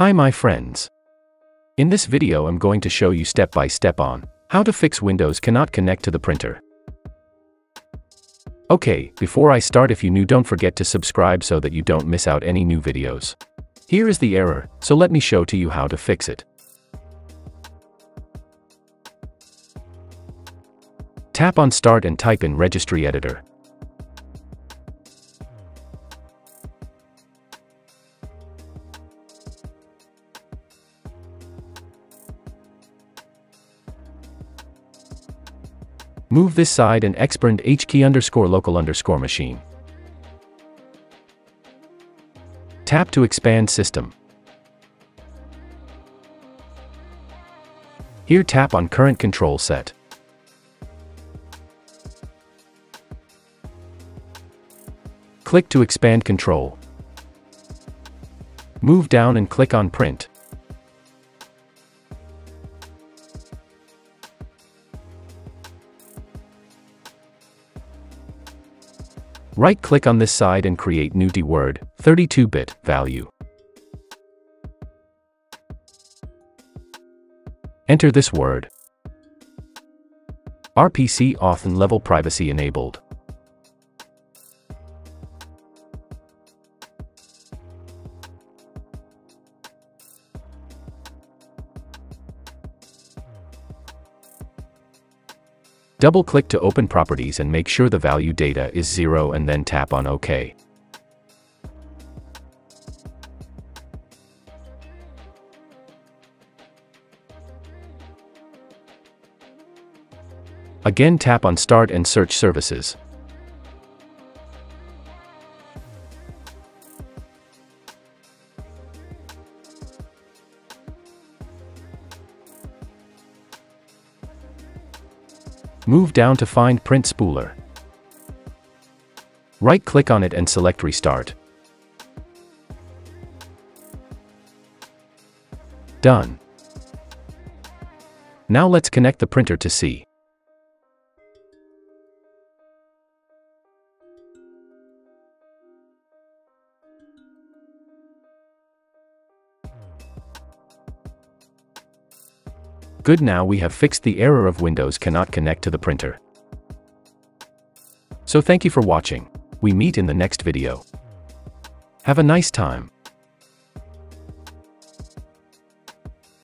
Hi my friends. In this video I'm going to show you step by step on how to fix Windows cannot connect to the printer. Okay, before I start if you new don't forget to subscribe so that you don't miss out any new videos. Here is the error, so let me show to you how to fix it. Tap on Start and type in Registry Editor. Move this side and expand H key underscore local underscore machine. Tap to expand system. Here tap on current control set. Click to expand control. Move down and click on print. Right-click on this side and create new D-word, 32-bit, value. Enter this word. RPC auth and level privacy enabled. Double-click to open properties and make sure the value data is 0 and then tap on OK. Again tap on Start and search services. Move down to find Print Spooler. Right-click on it and select Restart. Done. Now let's connect the printer to C. Good now we have fixed the error of Windows cannot connect to the printer. So thank you for watching. We meet in the next video. Have a nice time.